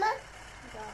怎？那个。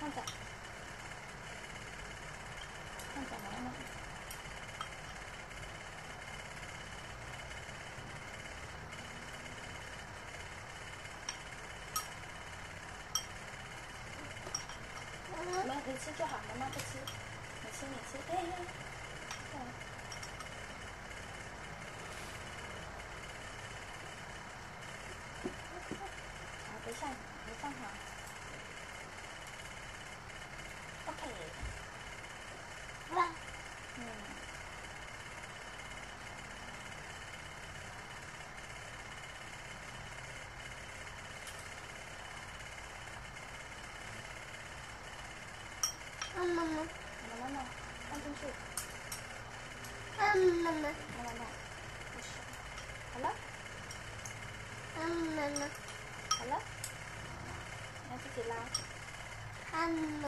反対反対もらえます妈回去就好了，妈不吃，你吃你吃，对呀。嗯嗯嗯，不是，好了，嗯嗯嗯，好了，你自己拉，嗯。